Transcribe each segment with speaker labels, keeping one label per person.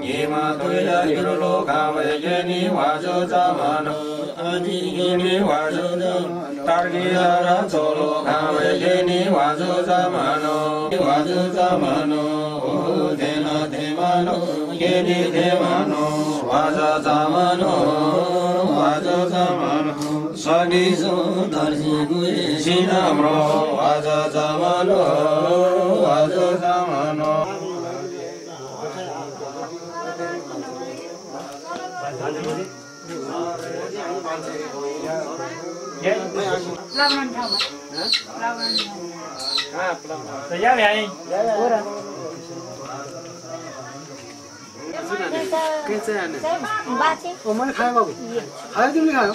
Speaker 1: Nima tuya irulu kawai geni waju zamanu Aji geni waju zamanu Targi dara cholo kawai geni waju zamanu Waju zamanu Dena demanu Geni demanu Waja zamanu Waja zamanu Sani su darji gui shinamro Waja zamanu Waja zamanu
Speaker 2: या
Speaker 3: मैले खाएँ बाबु
Speaker 4: खायो
Speaker 3: तिमीले खायो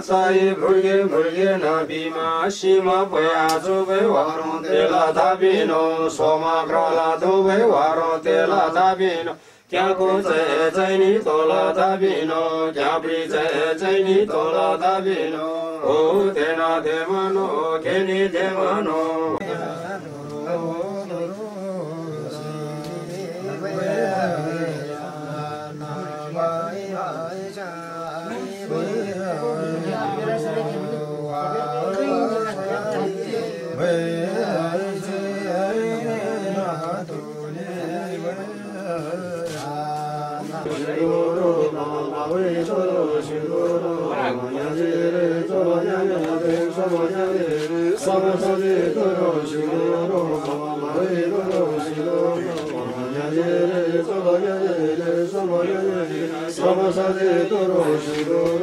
Speaker 1: चाय भुगे भुगे न सिमा जोबे वारो तेला धाबिनो सोमा क्रा धोबे वार तेला धाबिनो क्यागो चाहे चैनी तल धाबिनो झ्याब्री चे जैनी तल धाबिन हो Sāma sādhe toro shido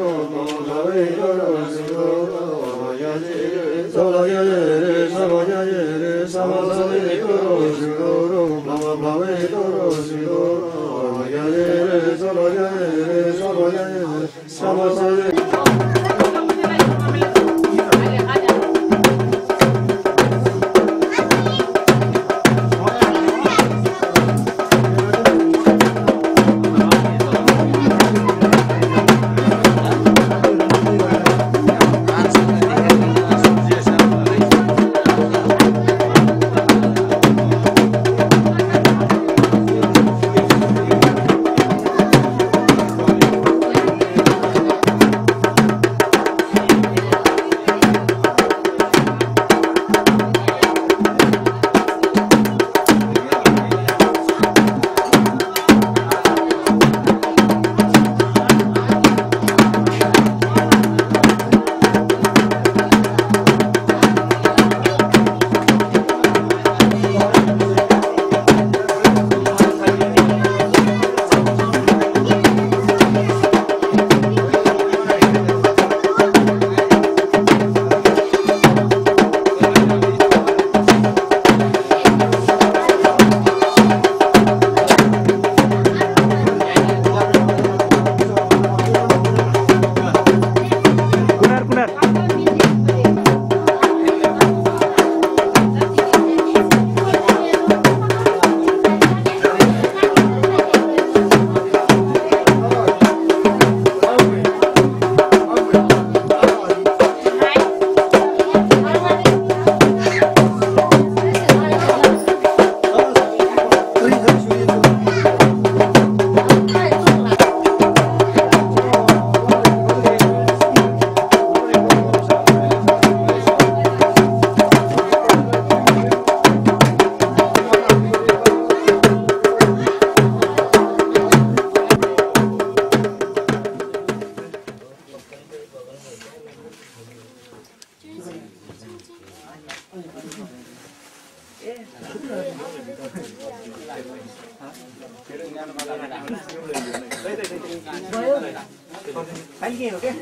Speaker 4: हो क्या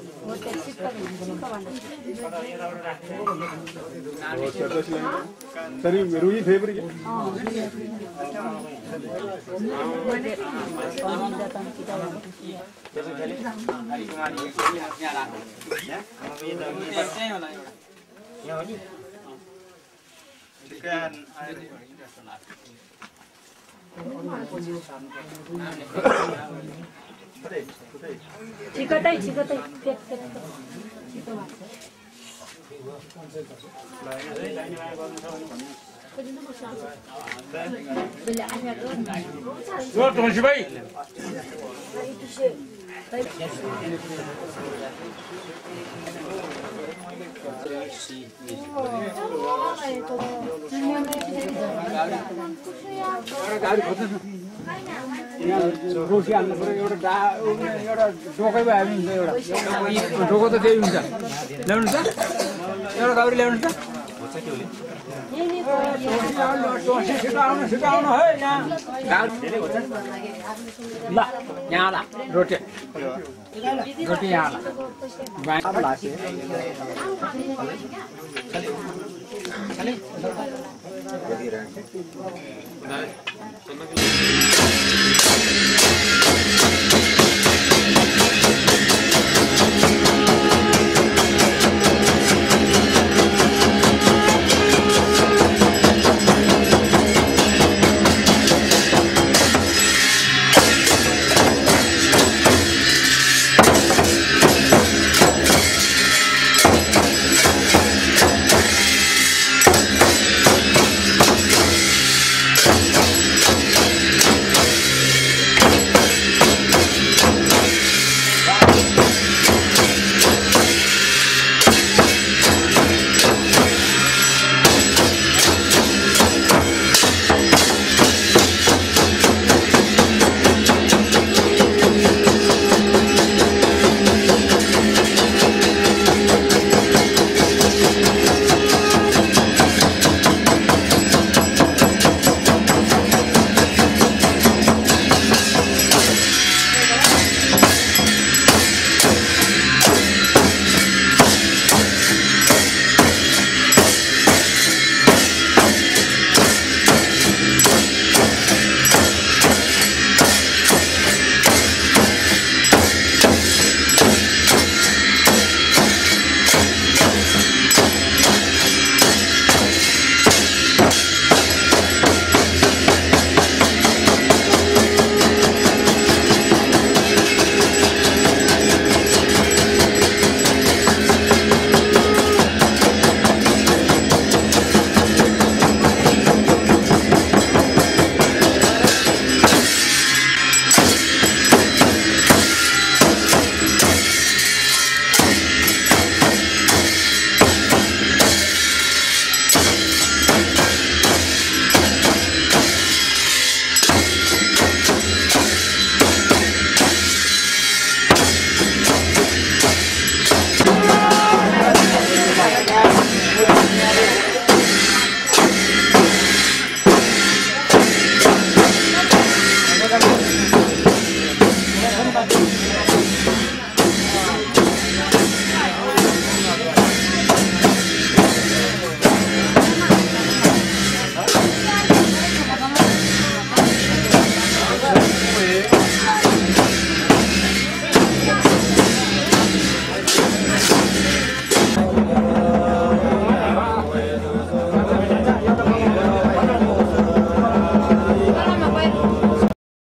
Speaker 4: हो त्यो सिक्क सिक्क छिकटै छिकटै पेट पेट छिटो भएको
Speaker 2: रोटी हाल्नु पऱ्यो एउटा डा एउटा डोकै हुन्छ त त्यही हुन्छ। ल्याउनु छ एउटा गाउरी ल्याउनु है यहाँ। रोटी। रोटी यहाँ ल
Speaker 4: Yeah.